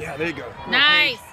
Yeah, there you go. Nice.